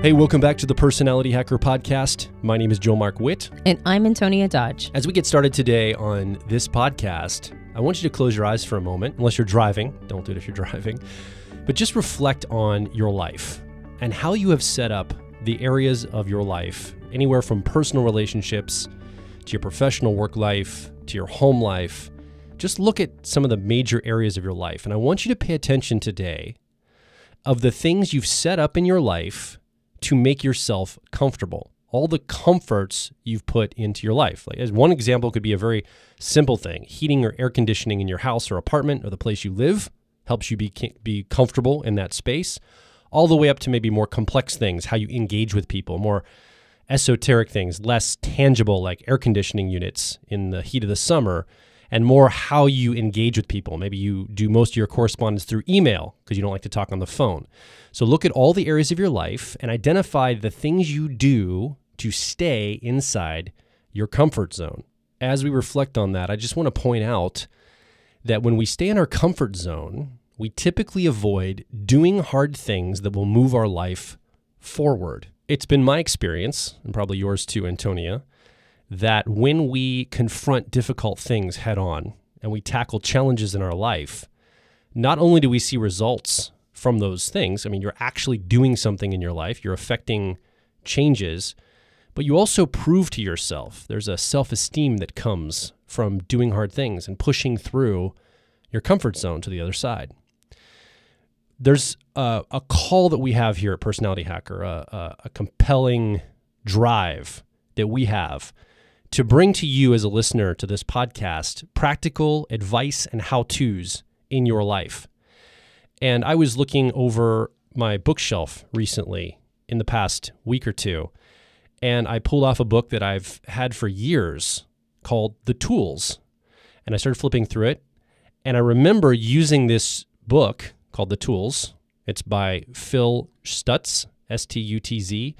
Hey, welcome back to the Personality Hacker Podcast. My name is Joel Mark Witt. And I'm Antonia Dodge. As we get started today on this podcast, I want you to close your eyes for a moment, unless you're driving. Don't do it if you're driving. But just reflect on your life and how you have set up the areas of your life, anywhere from personal relationships to your professional work life to your home life. Just look at some of the major areas of your life. And I want you to pay attention today of the things you've set up in your life to make yourself comfortable. All the comforts you've put into your life. Like as one example could be a very simple thing: heating or air conditioning in your house or apartment or the place you live helps you be be comfortable in that space. All the way up to maybe more complex things, how you engage with people, more esoteric things, less tangible like air conditioning units in the heat of the summer and more how you engage with people. Maybe you do most of your correspondence through email because you don't like to talk on the phone. So look at all the areas of your life and identify the things you do to stay inside your comfort zone. As we reflect on that, I just want to point out that when we stay in our comfort zone, we typically avoid doing hard things that will move our life forward. It's been my experience, and probably yours too, Antonia, that when we confront difficult things head on and we tackle challenges in our life, not only do we see results from those things, I mean, you're actually doing something in your life, you're affecting changes, but you also prove to yourself there's a self esteem that comes from doing hard things and pushing through your comfort zone to the other side. There's a, a call that we have here at Personality Hacker, a, a, a compelling drive that we have to bring to you as a listener to this podcast practical advice and how to's in your life. And I was looking over my bookshelf recently in the past week or two, and I pulled off a book that I've had for years called The Tools. And I started flipping through it, and I remember using this book called The Tools. It's by Phil Stutz, S T U T Z,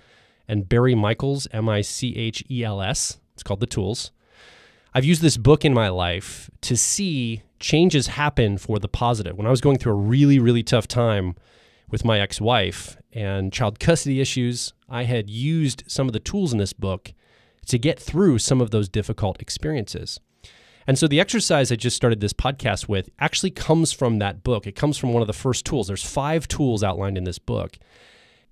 and Barry Michels, M I C H E L S. It's called The Tools. I've used this book in my life to see changes happen for the positive. When I was going through a really, really tough time with my ex wife and child custody issues, I had used some of the tools in this book to get through some of those difficult experiences. And so the exercise I just started this podcast with actually comes from that book. It comes from one of the first tools. There's five tools outlined in this book.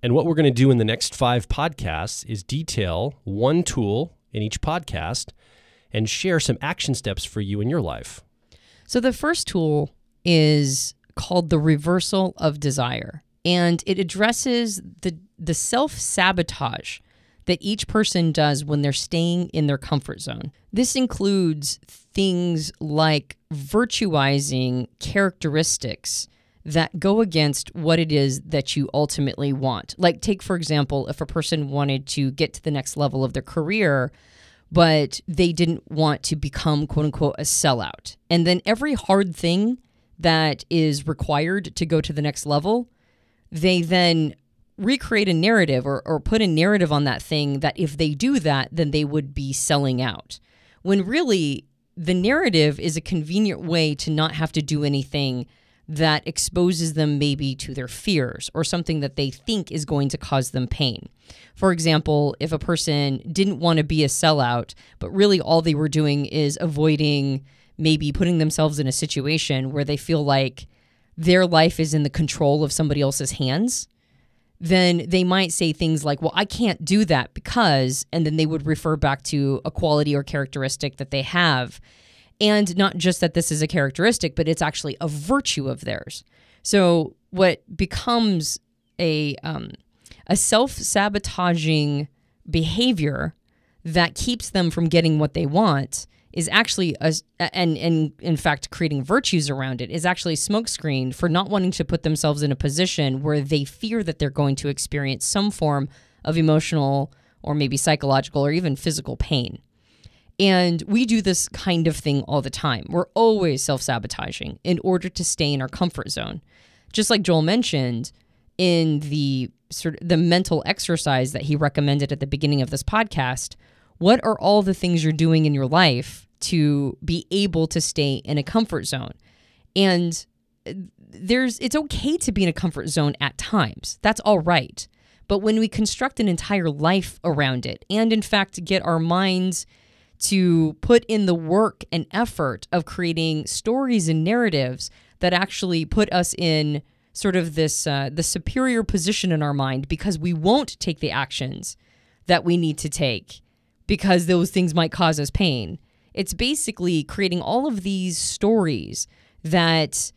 And what we're going to do in the next five podcasts is detail one tool in each podcast and share some action steps for you in your life. So, the first tool is called the reversal of desire, and it addresses the, the self sabotage that each person does when they're staying in their comfort zone. This includes things like virtuizing characteristics that go against what it is that you ultimately want. Like, take, for example, if a person wanted to get to the next level of their career, but they didn't want to become, quote unquote, a sellout. And then every hard thing that is required to go to the next level, they then recreate a narrative or, or put a narrative on that thing that if they do that, then they would be selling out. When really, the narrative is a convenient way to not have to do anything that exposes them maybe to their fears or something that they think is going to cause them pain. For example, if a person didn't want to be a sellout, but really all they were doing is avoiding maybe putting themselves in a situation where they feel like their life is in the control of somebody else's hands, then they might say things like, Well, I can't do that because, and then they would refer back to a quality or characteristic that they have and not just that this is a characteristic, but it's actually a virtue of theirs. So what becomes a um, a self sabotaging behavior that keeps them from getting what they want is actually a, and and in fact creating virtues around it is actually smokescreen for not wanting to put themselves in a position where they fear that they're going to experience some form of emotional or maybe psychological or even physical pain. And we do this kind of thing all the time. We're always self sabotaging in order to stay in our comfort zone. Just like Joel mentioned in the sort of the mental exercise that he recommended at the beginning of this podcast, what are all the things you're doing in your life to be able to stay in a comfort zone? And uh, there's it's okay to be in a comfort zone at times. That's all right. But when we construct an entire life around it, and in fact get our minds to put in the work and effort of creating stories and narratives that actually put us in sort of this uh, the superior position in our mind because we won't take the actions that we need to take because those things might cause us pain. It's basically creating all of these stories that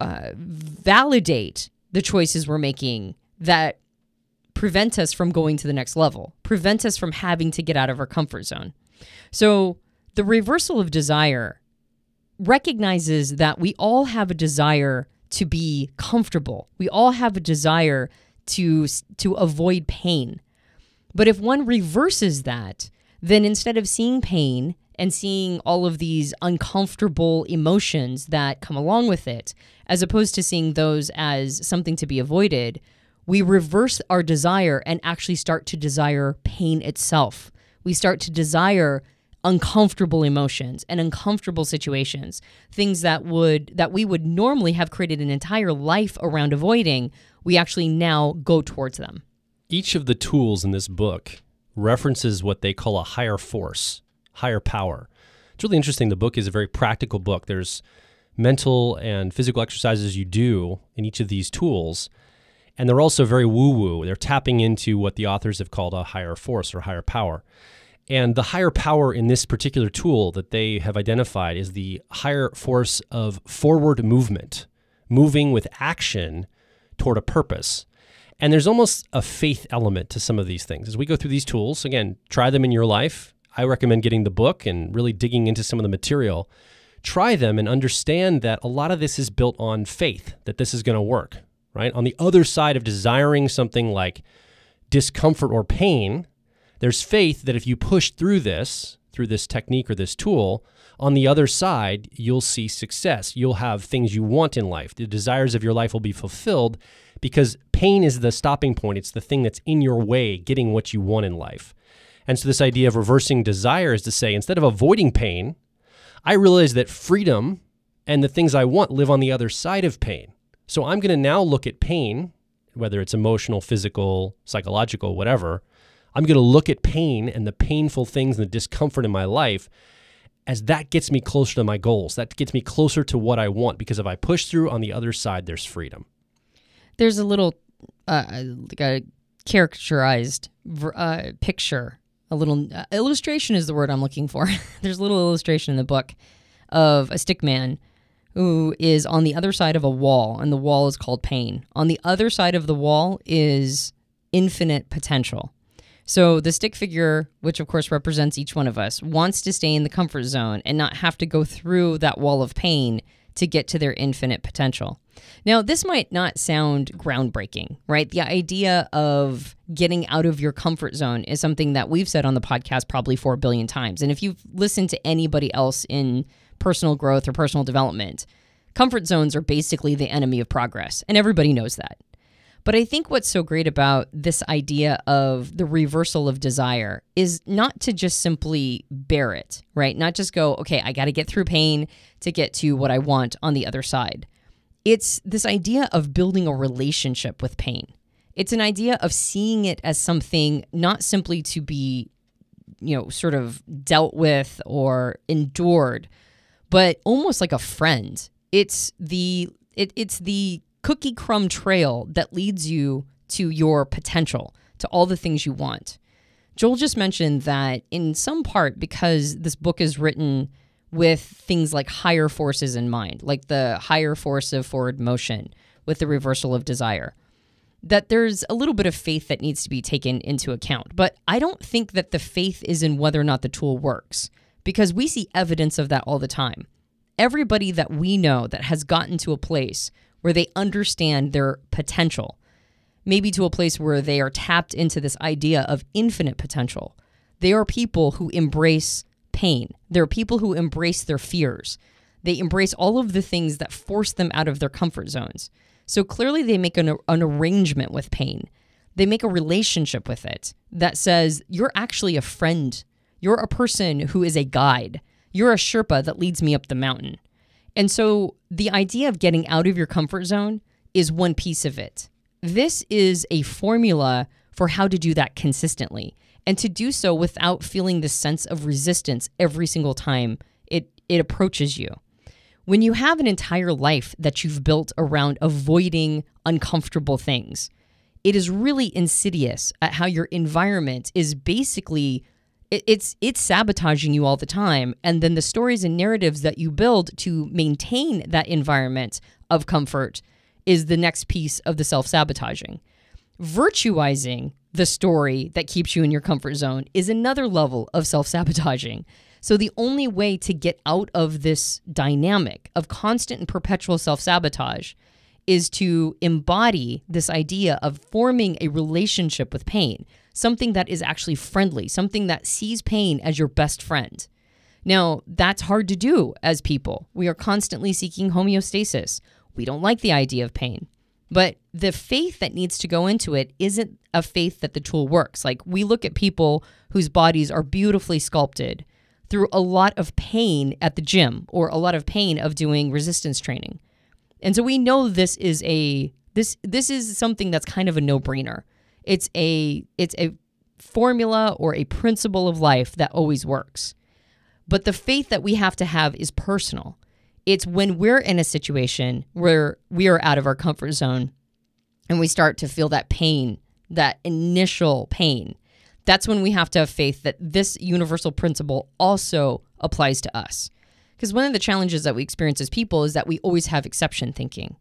uh, validate the choices we're making that prevent us from going to the next level, prevent us from having to get out of our comfort zone. So, the reversal of desire recognizes that we all have a desire to be comfortable. We all have a desire to to avoid pain. But if one reverses that, then instead of seeing pain and seeing all of these uncomfortable emotions that come along with it, as opposed to seeing those as something to be avoided, we reverse our desire and actually start to desire pain itself. We start to desire uncomfortable emotions and uncomfortable situations, things that would that we would normally have created an entire life around avoiding, we actually now go towards them. Each of the tools in this book references what they call a higher force, higher power. It's really interesting. The book is a very practical book. There's mental and physical exercises you do in each of these tools. And they're also very woo woo. They're tapping into what the authors have called a higher force or higher power. And the higher power in this particular tool that they have identified is the higher force of forward movement, moving with action toward a purpose. And there's almost a faith element to some of these things. As we go through these tools, again, try them in your life. I recommend getting the book and really digging into some of the material. Try them and understand that a lot of this is built on faith, that this is going to work, right? On the other side of desiring something like discomfort or pain, there's faith that if you push through this, through this technique or this tool, on the other side, you'll see success. You'll have things you want in life. The desires of your life will be fulfilled because pain is the stopping point. It's the thing that's in your way getting what you want in life. And so, this idea of reversing desire is to say, instead of avoiding pain, I realize that freedom and the things I want live on the other side of pain. So, I'm going to now look at pain, whether it's emotional, physical, psychological, whatever. I'm going to look at pain and the painful things and the discomfort in my life as that gets me closer to my goals. That gets me closer to what I want because if I push through on the other side, there's freedom there's a little uh, like a characterized uh, picture, a little uh, illustration is the word I'm looking for. there's a little illustration in the book of a stick man who is on the other side of a wall, and the wall is called pain. On the other side of the wall is infinite potential. So the stick figure, which of course represents each one of us, wants to stay in the comfort zone and not have to go through that wall of pain to get to their infinite potential. Now, this might not sound groundbreaking, right? The idea of getting out of your comfort zone is something that we've said on the podcast probably 4 billion times. And if you've listened to anybody else in personal growth or personal development, comfort zones are basically the enemy of progress. And everybody knows that. But I think what's so great about this idea of the reversal of desire is not to just simply bear it, right? Not just go, okay, I got to get through pain to get to what I want on the other side. It's this idea of building a relationship with pain. It's an idea of seeing it as something not simply to be, you know, sort of dealt with or endured, but almost like a friend. It's the it, it's the cookie crumb trail that leads you to your potential, to all the things you want. Joel just mentioned that in some part, because this book is written with things like higher forces in mind, like the higher force of forward motion with the reversal of desire, that there's a little bit of faith that needs to be taken into account. But I don't think that the faith is in whether or not the tool works, because we see evidence of that all the time. Everybody that we know that has gotten to a place where they understand their potential, maybe to a place where they are tapped into this idea of infinite potential. They are people who embrace pain. There are people who embrace their fears. They embrace all of the things that force them out of their comfort zones. So clearly, they make an, an arrangement with pain. They make a relationship with it that says, You're actually a friend. You're a person who is a guide. You're a Sherpa that leads me up the mountain. And so the idea of getting out of your comfort zone is one piece of it. this is a formula for how to do that consistently and to do so without feeling the sense of resistance every single time it, it approaches you. When you have an entire life that you've built around avoiding uncomfortable things, it is really insidious at how your environment is basically it's it's sabotaging you all the time. And then the stories and narratives that you build to maintain that environment of comfort is the next piece of the self-sabotaging. Virtuizing the story that keeps you in your comfort zone is another level of self-sabotaging. So the only way to get out of this dynamic of constant and perpetual self-sabotage is to embody this idea of forming a relationship with pain something that is actually friendly, something that sees pain as your best friend. Now, that's hard to do as people. We are constantly seeking homeostasis. We don't like the idea of pain. But the faith that needs to go into it isn't a faith that the tool works. Like we look at people whose bodies are beautifully sculpted through a lot of pain at the gym or a lot of pain of doing resistance training. And so we know this is a this this is something that's kind of a no-brainer. It's a it's a formula or a principle of life that always works. But the faith that we have to have is personal. It's when we're in a situation where we are out of our comfort zone and we start to feel that pain, that initial pain. That's when we have to have faith that this universal principle also applies to us. Because one of the challenges that we experience as people is that we always have exception thinking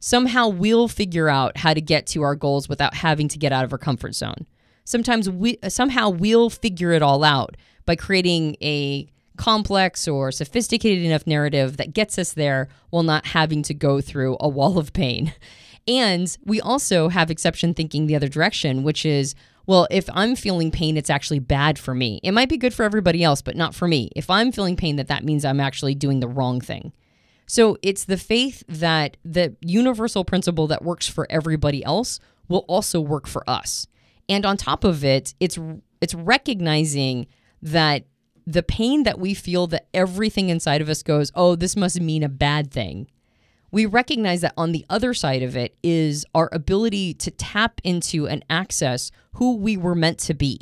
somehow we'll figure out how to get to our goals without having to get out of our comfort zone. Sometimes we somehow we'll figure it all out by creating a complex or sophisticated enough narrative that gets us there while not having to go through a wall of pain. And we also have exception thinking the other direction, which is, well, if I'm feeling pain, it's actually bad for me. It might be good for everybody else, but not for me. If I'm feeling pain, that that means I'm actually doing the wrong thing. So it's the faith that the universal principle that works for everybody else will also work for us. And on top of it, it's it's recognizing that the pain that we feel that everything inside of us goes, "Oh, this must mean a bad thing." We recognize that on the other side of it is our ability to tap into and access who we were meant to be.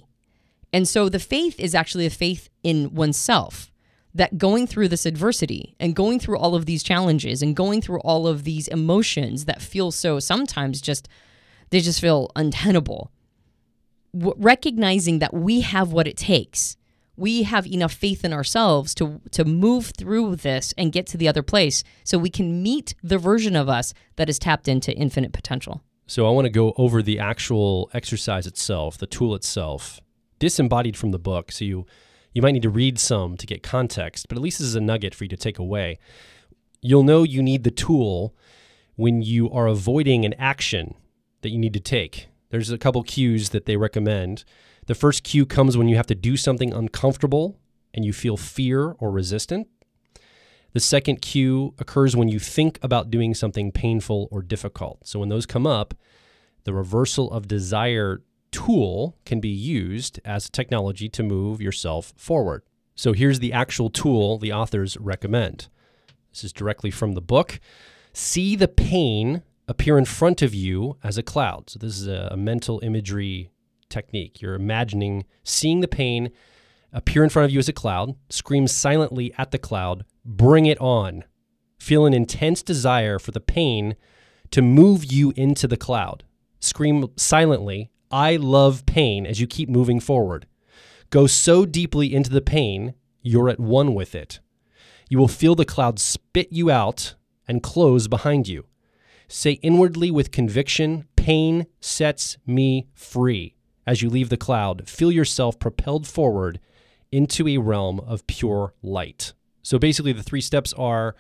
And so the faith is actually a faith in oneself that going through this adversity and going through all of these challenges and going through all of these emotions that feel so sometimes just they just feel untenable. W- recognizing that we have what it takes. We have enough faith in ourselves to to move through this and get to the other place so we can meet the version of us that is tapped into infinite potential. So i want to go over the actual exercise itself the tool itself disembodied from the book. So you you might need to read some to get context, but at least this is a nugget for you to take away. You'll know you need the tool when you are avoiding an action that you need to take. There's a couple cues that they recommend. The first cue comes when you have to do something uncomfortable and you feel fear or resistant. The second cue occurs when you think about doing something painful or difficult. So when those come up, the reversal of desire tool can be used as a technology to move yourself forward. So here's the actual tool the authors recommend. This is directly from the book. See the pain appear in front of you as a cloud. So this is a, a mental imagery technique. You're imagining seeing the pain appear in front of you as a cloud, scream silently at the cloud, bring it on. Feel an intense desire for the pain to move you into the cloud. Scream silently I love pain as you keep moving forward. Go so deeply into the pain, you're at one with it. You will feel the cloud spit you out and close behind you. Say inwardly with conviction, pain sets me free. As you leave the cloud, feel yourself propelled forward into a realm of pure light. So basically, the three steps are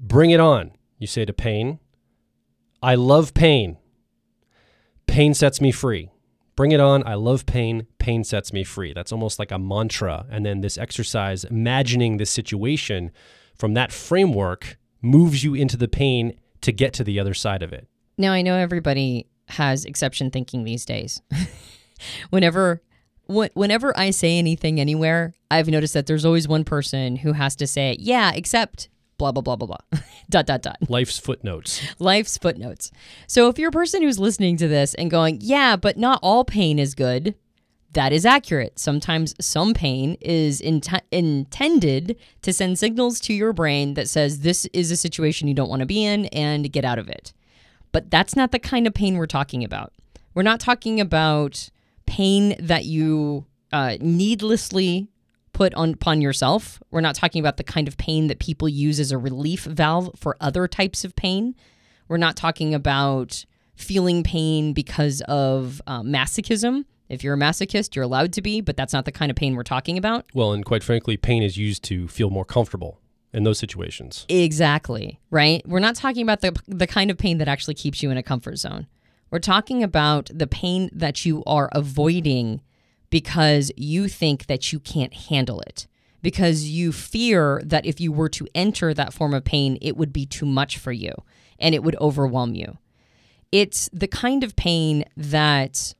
bring it on. You say to pain, I love pain. Pain sets me free. Bring it on. I love pain. Pain sets me free. That's almost like a mantra. And then this exercise, imagining this situation from that framework, moves you into the pain to get to the other side of it. Now, I know everybody has exception thinking these days. whenever whenever I say anything anywhere, I've noticed that there's always one person who has to say, "Yeah, except blah, blah, blah, blah, blah. dot, dot, dot. Life's footnotes. Life's footnotes. So if you're a person who's listening to this and going, yeah, but not all pain is good, that is accurate. Sometimes some pain is int- intended to send signals to your brain that says this is a situation you don't want to be in and get out of it. But that's not the kind of pain we're talking about. We're not talking about pain that you uh, needlessly put on upon yourself. We're not talking about the kind of pain that people use as a relief valve for other types of pain. We're not talking about feeling pain because of uh, masochism. If you're a masochist, you're allowed to be, but that's not the kind of pain we're talking about. Well, and quite frankly, pain is used to feel more comfortable in those situations. Exactly, right? We're not talking about the the kind of pain that actually keeps you in a comfort zone. We're talking about the pain that you are avoiding because you think that you can't handle it. Because you fear that if you were to enter that form of pain, it would be too much for you and it would overwhelm you. It's the kind of pain that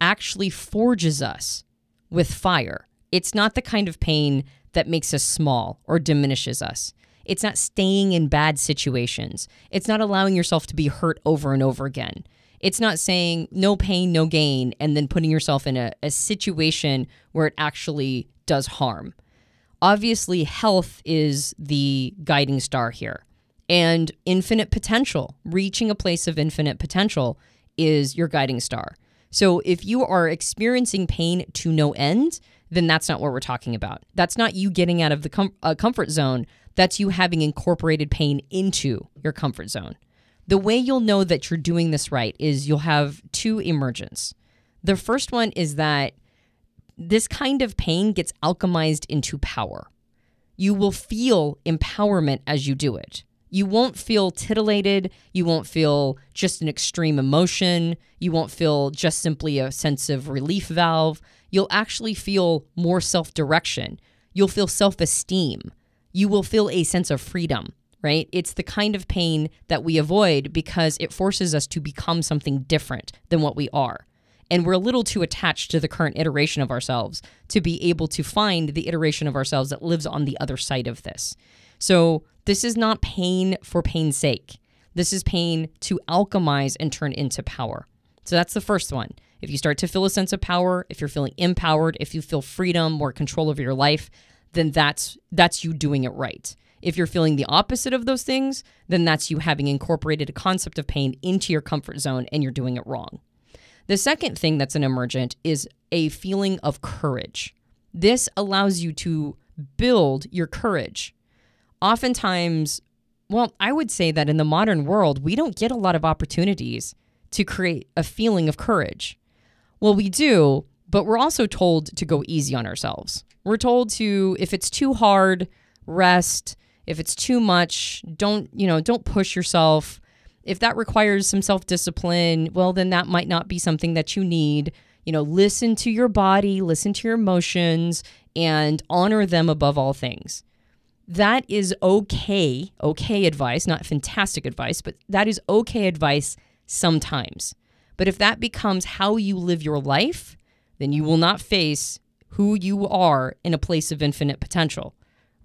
actually forges us with fire. It's not the kind of pain that makes us small or diminishes us. It's not staying in bad situations. It's not allowing yourself to be hurt over and over again. It's not saying no pain, no gain, and then putting yourself in a, a situation where it actually does harm. Obviously, health is the guiding star here. And infinite potential, reaching a place of infinite potential, is your guiding star. So if you are experiencing pain to no end, then that's not what we're talking about. That's not you getting out of the com- uh, comfort zone. That's you having incorporated pain into your comfort zone. The way you'll know that you're doing this right is you'll have two emergence. The first one is that this kind of pain gets alchemized into power. You will feel empowerment as you do it. You won't feel titillated. You won't feel just an extreme emotion. You won't feel just simply a sense of relief valve. You'll actually feel more self direction. You'll feel self esteem. You will feel a sense of freedom right? It's the kind of pain that we avoid because it forces us to become something different than what we are. And we're a little too attached to the current iteration of ourselves to be able to find the iteration of ourselves that lives on the other side of this. So, this is not pain for pain's sake. This is pain to alchemize and turn into power. So, that's the first one. If you start to feel a sense of power, if you're feeling empowered, if you feel freedom or control over your life, then that's that's you doing it right. If you're feeling the opposite of those things, then that's you having incorporated a concept of pain into your comfort zone and you're doing it wrong. The second thing that's an emergent is a feeling of courage. This allows you to build your courage. Oftentimes, well, I would say that in the modern world, we don't get a lot of opportunities to create a feeling of courage. Well, we do, but we're also told to go easy on ourselves. We're told to, if it's too hard, rest, if it's too much, don't, you know, don't push yourself. If that requires some self-discipline, well then that might not be something that you need. You know, listen to your body, listen to your emotions and honor them above all things. That is okay, okay advice, not fantastic advice, but that is okay advice sometimes. But if that becomes how you live your life, then you will not face who you are in a place of infinite potential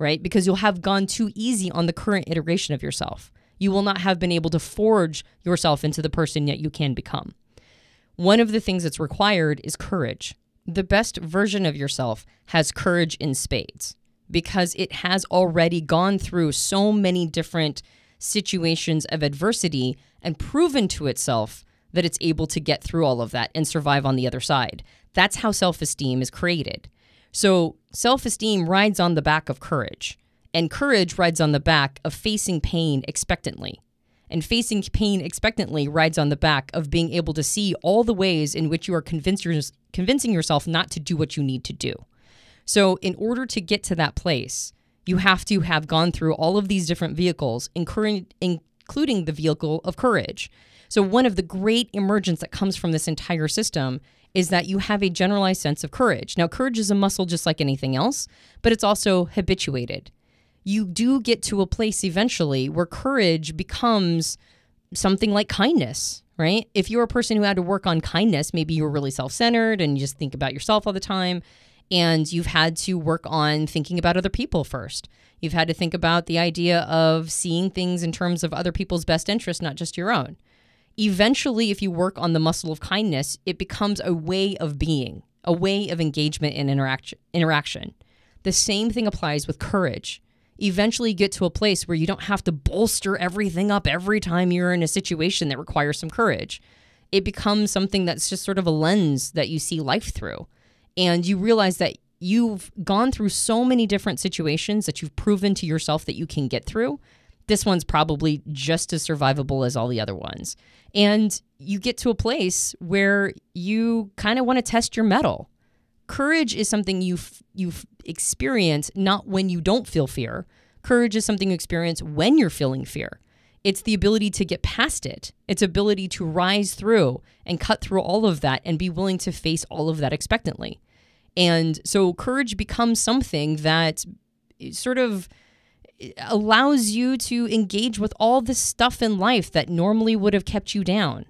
right? Because you'll have gone too easy on the current iteration of yourself. You will not have been able to forge yourself into the person that you can become. One of the things that's required is courage. The best version of yourself has courage in spades because it has already gone through so many different situations of adversity and proven to itself that it's able to get through all of that and survive on the other side. That's how self esteem is created. So self esteem rides on the back of courage, and courage rides on the back of facing pain expectantly. And facing pain expectantly rides on the back of being able to see all the ways in which you are convincing yourself not to do what you need to do. So, in order to get to that place, you have to have gone through all of these different vehicles, including the vehicle of courage. So, one of the great emergence that comes from this entire system is that you have a generalized sense of courage. Now, courage is a muscle just like anything else, but it's also habituated. You do get to a place eventually where courage becomes something like kindness, right? If you're a person who had to work on kindness, maybe you were really self centered and you just think about yourself all the time. And you've had to work on thinking about other people first. You've had to think about the idea of seeing things in terms of other people's best interest, not just your own. Eventually, if you work on the muscle of kindness, it becomes a way of being, a way of engagement and interaction. interaction. The same thing applies with courage. Eventually, you get to a place where you don't have to bolster everything up every time you're in a situation that requires some courage. It becomes something that's just sort of a lens that you see life through. And you realize that you've gone through so many different situations that you've proven to yourself that you can get through. This one's probably just as survivable as all the other ones. And you get to a place where you kind of want to test your mettle. Courage is something you you experience not when you don't feel fear. Courage is something you experience when you're feeling fear. It's the ability to get past it. It's ability to rise through and cut through all of that and be willing to face all of that expectantly. And so courage becomes something that eh, sort of allows you to engage with all the stuff in life that normally would have kept you down.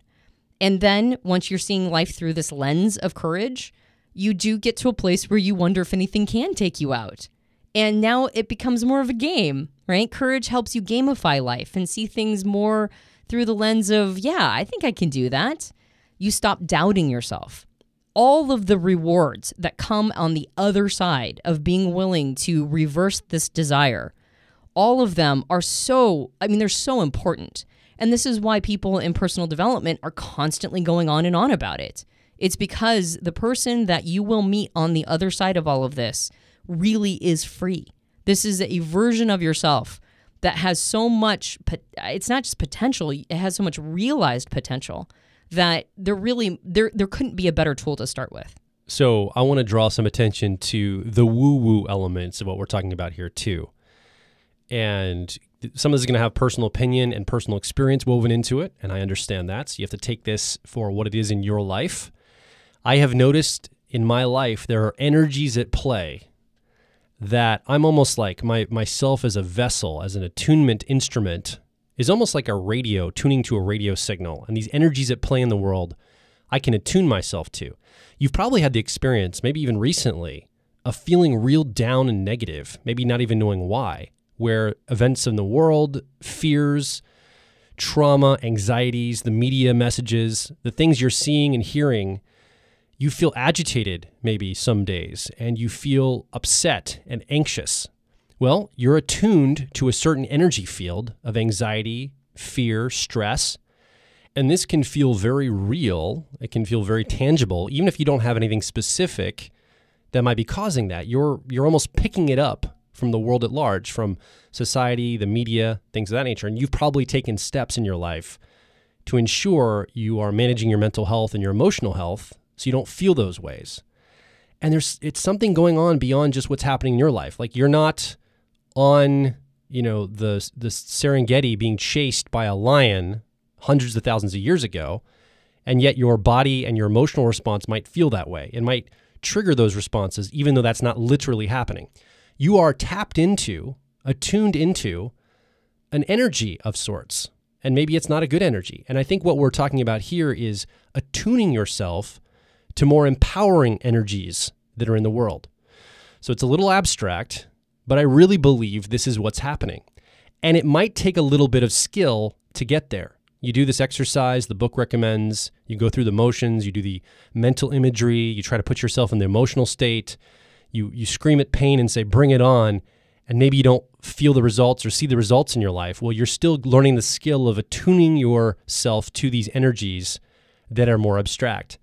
And then once you're seeing life through this lens of courage, you do get to a place where you wonder if anything can take you out. And now it becomes more of a game, right? Courage helps you gamify life and see things more through the lens of, yeah, I think I can do that. You stop doubting yourself. All of the rewards that come on the other side of being willing to reverse this desire, all of them are so, I mean, they're so important. And this is why people in personal development are constantly going on and on about it. It's because the person that you will meet on the other side of all of this really is free. This is a version of yourself that has so much, it's not just potential, it has so much realized potential that there really, there, there couldn't be a better tool to start with. So I want to draw some attention to the woo woo elements of what we're talking about here, too. And some of this is going to have personal opinion and personal experience woven into it. And I understand that. So you have to take this for what it is in your life. I have noticed in my life there are energies at play that I'm almost like my myself as a vessel, as an attunement instrument, is almost like a radio tuning to a radio signal. And these energies at play in the world, I can attune myself to. You've probably had the experience, maybe even recently, of feeling real down and negative, maybe not even knowing why, where events in the world, fears, trauma, anxieties, the media messages, the things you're seeing and hearing you feel agitated maybe some days and you feel upset and anxious. Well, you're attuned to a certain energy field of anxiety, fear, stress. And this can feel very real. It can feel very tangible, even if you don't have anything specific that might be causing that. You're you're almost picking it up from the world at large, from society, the media, things of that nature. And you've probably taken steps in your life to ensure you are managing your mental health and your emotional health so you don't feel those ways. And there's it's something going on beyond just what's happening in your life. Like you're not on, you know, the the Serengeti being chased by a lion hundreds of thousands of years ago, and yet your body and your emotional response might feel that way. It might trigger those responses even though that's not literally happening. You are tapped into, attuned into an energy of sorts. And maybe it's not a good energy. And I think what we're talking about here is attuning yourself to more empowering energies that are in the world. So it's a little abstract, but I really believe this is what's happening. And it might take a little bit of skill to get there. You do this exercise, the book recommends, you go through the motions, you do the mental imagery, you try to put yourself in the emotional state, you, you scream at pain and say, bring it on. And maybe you don't feel the results or see the results in your life. Well, you're still learning the skill of attuning yourself to these energies that are more abstract.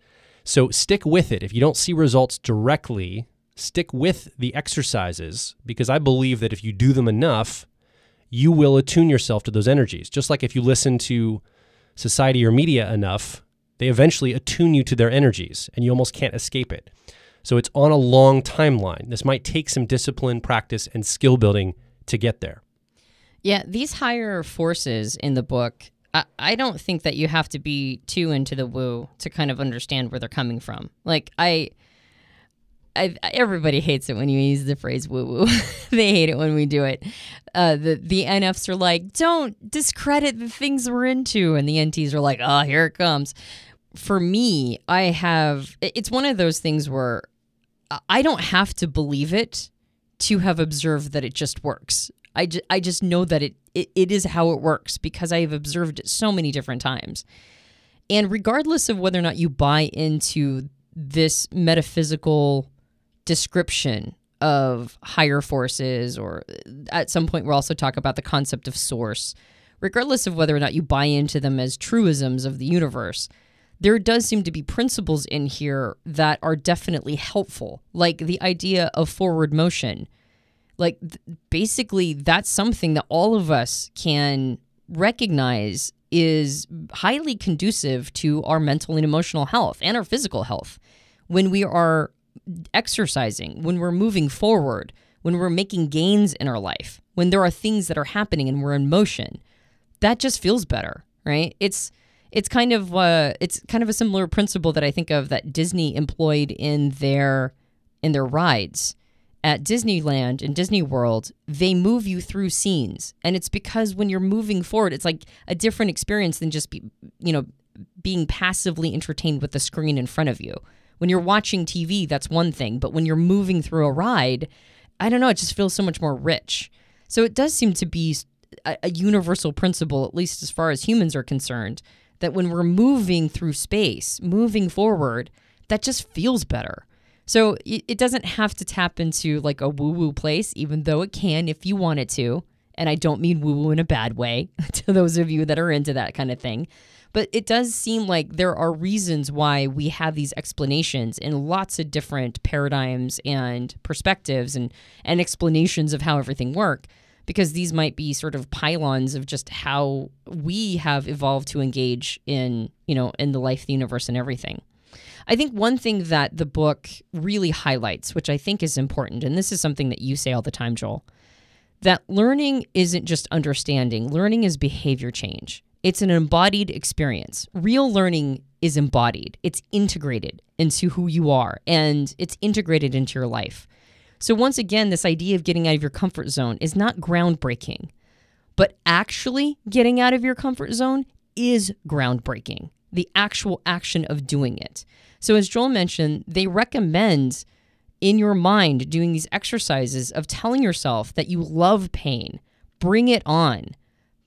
So stick with it. If you don't see results directly, stick with the exercises because I believe that if you do them enough, you will attune yourself to those energies. Just like if you listen to society or media enough, they eventually attune you to their energies and you almost can't escape it. So it's on a long timeline. This might take some discipline, practice, and skill building to get there. Yeah, these higher forces in the book I, I don't think that you have to be too into the woo to kind of understand where they're coming from. Like I, I everybody hates it when you use the phrase woo woo. they hate it when we do it. Uh, the the NFs are like, don't discredit the things we're into, and the NTs are like, oh, here it comes. For me, I have. It's one of those things where I don't have to believe it to have observed that it just works. I, I just know that it, it, it is how it works because I have observed it so many different times. And regardless of whether or not you buy into this metaphysical description of higher forces, or uh, at some point we'll also talk about the concept of source, regardless of whether or not you buy into them as truisms of the universe, there does seem to be principles in here that are definitely helpful, like the idea of forward motion. Like, th- basically, that's something that all of us can recognize is highly conducive to our mental and emotional health and our physical health. When we are exercising, when we're moving forward, when we're making gains in our life, when there are things that are happening and we're in motion, that just feels better, right? It's it's kind of uh, it's kind of a similar principle that I think of that Disney employed in their in their rides at Disneyland and Disney World. They move you through scenes, and it's because when you're moving forward, it's like a different experience than just be, you know being passively entertained with the screen in front of you. When you're watching TV, that's one thing, but when you're moving through a ride, I don't know, it just feels so much more rich. So it does seem to be a, a universal principle, at least as far as humans are concerned, that when we're moving through space, moving forward, that just feels better. So it doesn't have to tap into like a woo woo place, even though it can if you want it to. And I don't mean woo woo in a bad way to those of you that are into that kind of thing. But it does seem like there are reasons why we have these explanations in lots of different paradigms and perspectives and, and explanations of how everything work because these might be sort of pylons of just how we have evolved to engage in, you know, in the life, the universe, and everything. I think one thing that the book really highlights, which I think is important, and this is something that you say all the time, Joel, that learning isn't just understanding, learning is behavior change. It's an embodied experience. Real learning is embodied, it's integrated into who you are, and it's integrated into your life. So, once again, this idea of getting out of your comfort zone is not groundbreaking, but actually getting out of your comfort zone is groundbreaking. The actual action of doing it. So, as Joel mentioned, they recommend in your mind doing these exercises of telling yourself that you love pain, bring it on.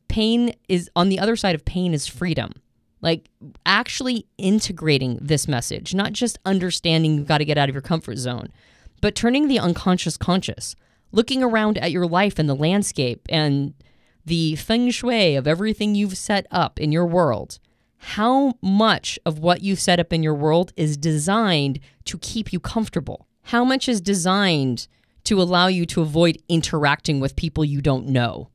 Pain is on the other side of pain is freedom. Like actually integrating this message, not just understanding you've got to get out of your comfort zone, but turning the unconscious conscious, looking around at your life and the landscape and the feng shui of everything you've set up in your world. How much of what you've set up in your world is designed to keep you comfortable? How much is designed to allow you to avoid interacting with people you don't know?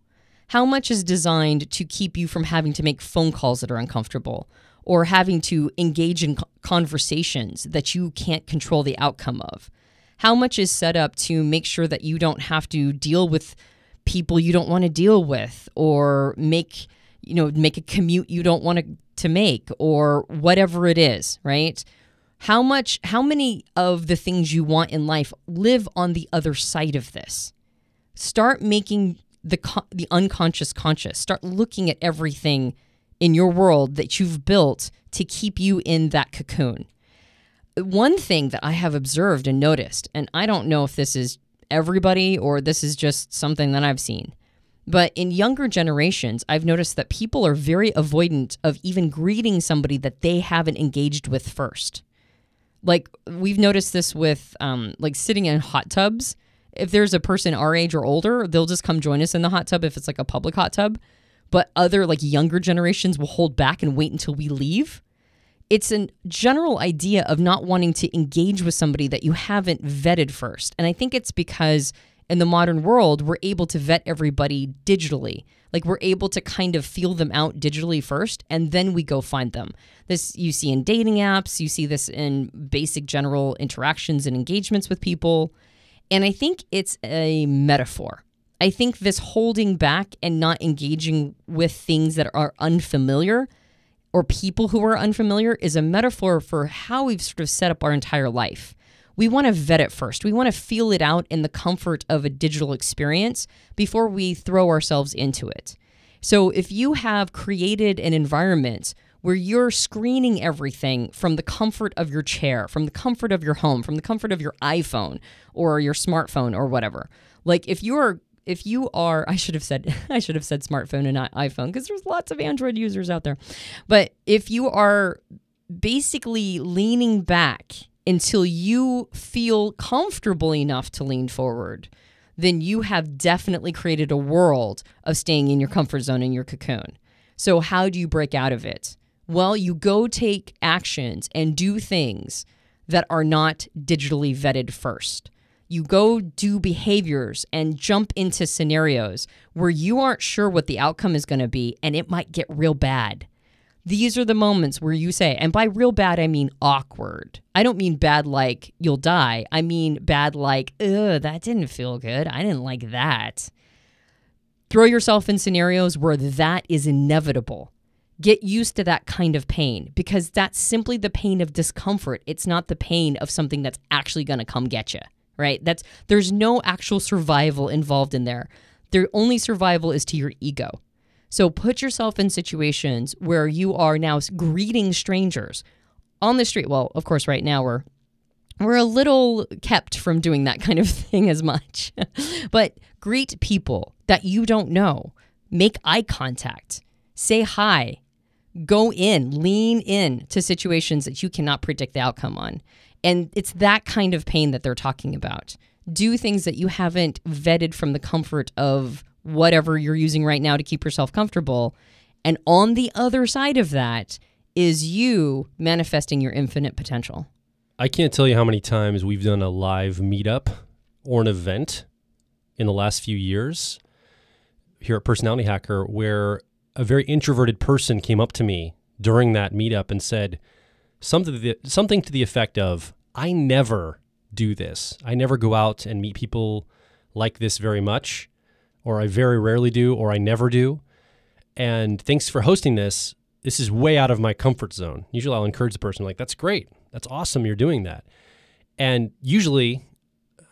How much is designed to keep you from having to make phone calls that are uncomfortable or having to engage in conversations that you can't control the outcome of? How much is set up to make sure that you don't have to deal with people you don't want to deal with or make you know make a commute you don't want to, make or whatever it is right? How much how many of the things you want in life live on the other side of this? Start making the the unconscious conscious. Start looking at everything in your world that you've built to keep you in that cocoon one thing that I have observed and noticed, and I don't know if this is everybody or this is just something that I've seen, but in younger generations, I've noticed that people are very avoidant of even greeting somebody that they haven't engaged with first. Like we've noticed this with um, like sitting in hot tubs. If there's a person our age or older, they'll just come join us in the hot tub if it's like a public hot tub. But other like younger generations will hold back and wait until we leave it's a general idea of not wanting to engage with somebody that you haven't vetted first. And I think it's because in the modern world, we're able to vet everybody digitally. Like we're able to kind of feel them out digitally first, and then we go find them. This you see in dating apps, you see this in basic general interactions and engagements with people. And I think it's a metaphor. I think this holding back and not engaging with things that are unfamiliar or people who are unfamiliar is a metaphor for how we've sort of set up our entire life. We want to vet it first. We want to feel it out in the comfort of a digital experience before we throw ourselves into it. So if you have created an environment where you're screening everything from the comfort of your chair, from the comfort of your home, from the comfort of your iPhone or your smartphone or whatever. Like if you're if you are I should have said I should have said smartphone and not iPhone because there's lots of Android users out there. But if you are basically leaning back until you feel comfortable enough to lean forward, then you have definitely created a world of staying in your comfort zone in your cocoon. So, how do you break out of it? Well, you go take actions and do things that are not digitally vetted first. You go do behaviors and jump into scenarios where you aren't sure what the outcome is going to be and it might get real bad. These are the moments where you say, and by real bad, I mean awkward. I don't mean bad like you'll die. I mean bad like, ugh, that didn't feel good. I didn't like that. Throw yourself in scenarios where that is inevitable. Get used to that kind of pain because that's simply the pain of discomfort. It's not the pain of something that's actually going to come get you, right? That's there's no actual survival involved in there. Their only survival is to your ego. So put yourself in situations where you are now greeting strangers on the street. Well, of course, right now we're we're a little kept from doing that kind of thing as much. but greet people that you don't know. Make eye contact. Say hi. Go in, lean in to situations that you cannot predict the outcome on. And it's that kind of pain that they're talking about. Do things that you haven't vetted from the comfort of whatever you're using right now to keep yourself comfortable. And on the other side of that is you manifesting your infinite potential. I can't tell you how many times we've done a live meetup or an event in the last few years here at Personality Hacker where a very introverted person came up to me during that meetup and said something to the, something to the effect of, I never do this. I never go out and meet people like this very much or I very rarely do, or I never do. And thanks for hosting this. This is way out of my comfort zone. Usually I'll encourage the person, like, that's great. That's awesome. You're doing that. And usually,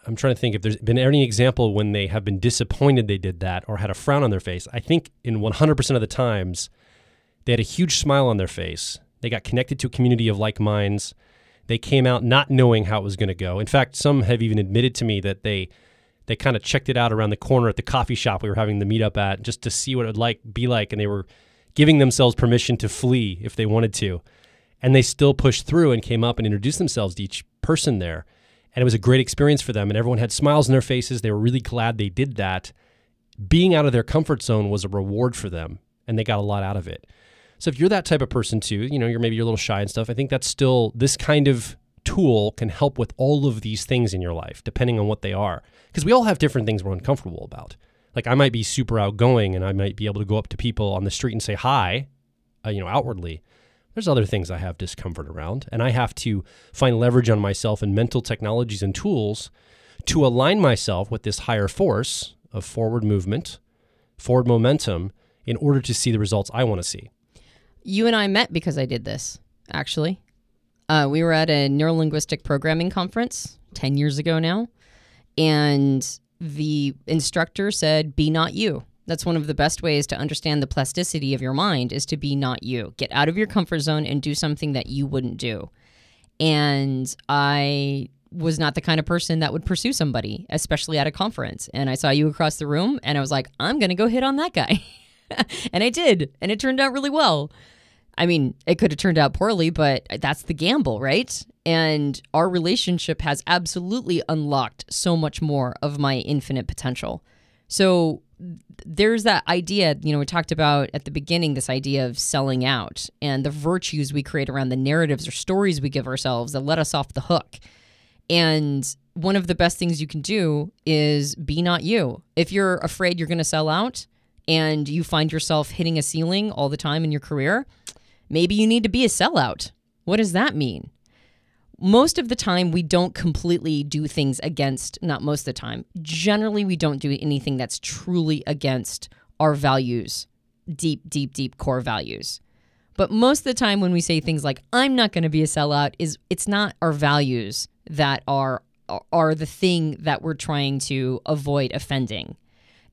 I'm trying to think if there's been any example when they have been disappointed they did that or had a frown on their face. I think in 100% of the times, they had a huge smile on their face. They got connected to a community of like minds. They came out not knowing how it was going to go. In fact, some have even admitted to me that they they kind of checked it out around the corner at the coffee shop we were having the meetup at just to see what it would like be like and they were giving themselves permission to flee if they wanted to. And they still pushed through and came up and introduced themselves to each person there. And it was a great experience for them and everyone had smiles on their faces. They were really glad they did that. Being out of their comfort zone was a reward for them and they got a lot out of it so if you're that type of person too you know you're maybe you're a little shy and stuff i think that's still this kind of tool can help with all of these things in your life depending on what they are because we all have different things we're uncomfortable about. Like I might be super outgoing and I might be able to go up to people on the street and say hi, uh, you know, outwardly. There's other things I have discomfort around, and I have to find leverage on myself and mental technologies and tools to align myself with this higher force of forward movement, forward momentum, in order to see the results I want to see. You and I met because I did this, actually. Uh, we were at a neurolinguistic programming conference 10 years ago now and the instructor said, Be not you. That's one of the best ways to understand the plasticity of your mind is to be not you. Get out of your comfort zone and do something that you wouldn't do. And I was not the kind of person that would pursue somebody, especially at a conference. And I saw you across the room and I was like, I'm going to go hit on that guy. and I did. And it turned out really well. I mean, it could have turned out poorly, but that's the gamble, right? And our relationship has absolutely unlocked so much more of my infinite potential. So there's that idea, you know, we talked about at the beginning this idea of selling out and the virtues we create around the narratives or stories we give ourselves that let us off the hook. And one of the best things you can do is be not you. If you're afraid you're going to sell out and you find yourself hitting a ceiling all the time in your career, Maybe you need to be a sellout. What does that mean? Most of the time, we don't completely do things against, not most of the time. Generally, we don't do anything that's truly against our values, deep, deep, deep core values. But most of the time, when we say things like, I'm not going to be a sellout, is it's not our values that are are the thing that we're trying to avoid offending.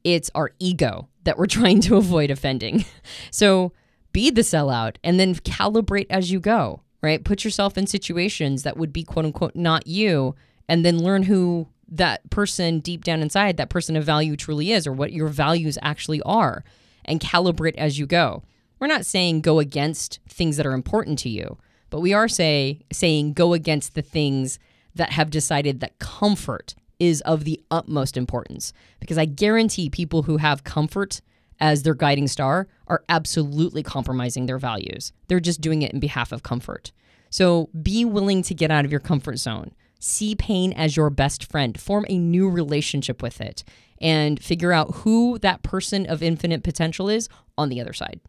It's our ego that we're trying to avoid offending. So be the sellout and then calibrate as you go, right? Put yourself in situations that would be quote unquote not you and then learn who that person deep down inside, that person of value truly is or what your values actually are and calibrate as you go. We're not saying go against things that are important to you, but we are say saying go against the things that have decided that comfort is of the utmost importance because I guarantee people who have comfort as their guiding star are absolutely compromising their values. They're just doing it in behalf of comfort. So be willing to get out of your comfort zone. See pain as your best friend. Form a new relationship with it and figure out who that person of infinite potential is on the other side.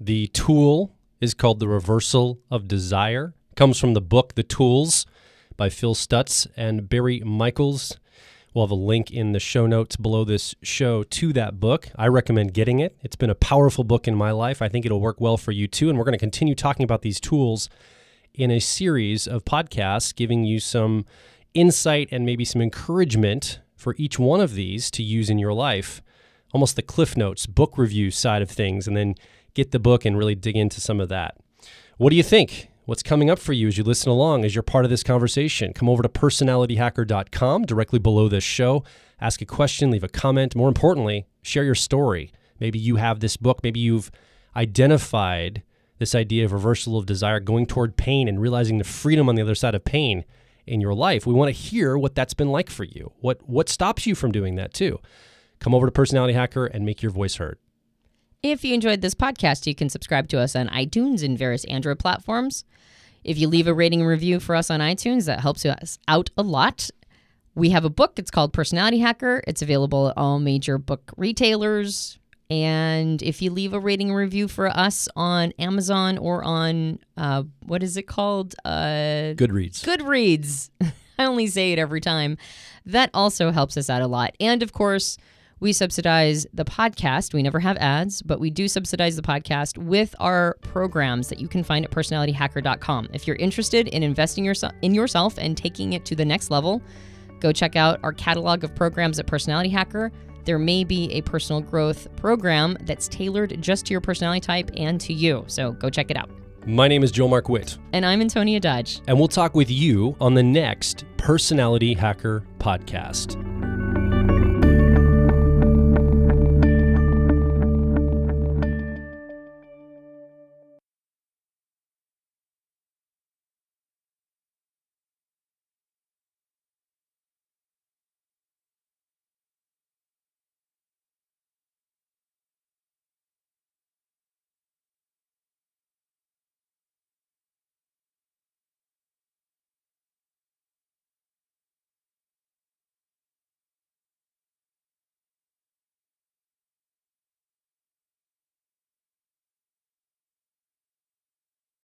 The tool is called The Reversal of Desire. comes from the book The Tools by Phil Stutz and Barry Michels. We'll have a link in the show notes below this show to that book. I recommend getting it. It's been a powerful book in my life. I think it'll work well for you too. And we're going to continue talking about these tools in a series of podcasts, giving you some insight and maybe some encouragement for each one of these to use in your life. Almost the Cliff Notes book review side of things, and then get the book and really dig into some of that. What do you think? What's coming up for you as you listen along, as you're part of this conversation. Come over to personalityhacker.com directly below this show. Ask a question, leave a comment. More importantly, share your story. Maybe you have this book, maybe you've identified this idea of reversal of desire, going toward pain and realizing the freedom on the other side of pain in your life. We want to hear what that's been like for you. What what stops you from doing that too? Come over to Personality Hacker and make your voice heard. If you enjoyed this podcast, you can subscribe to us on iTunes and various Android platforms. If you leave a rating and review for us on iTunes, that helps us out a lot. We have a book. It's called Personality Hacker. It's available at all major book retailers. And if you leave a rating and review for us on Amazon or on uh, what is it called? Uh, Goodreads. Goodreads. I only say it every time. That also helps us out a lot. And of course, we subsidize the podcast. We never have ads, but we do subsidize the podcast with our programs that you can find at personalityhacker.com. If you're interested in investing yourself in yourself and taking it to the next level, go check out our catalog of programs at Personality Hacker. There may be a personal growth program that's tailored just to your personality type and to you. So go check it out. My name is Joel Mark Witt. And I'm Antonia Dodge. And we'll talk with you on the next Personality Hacker podcast.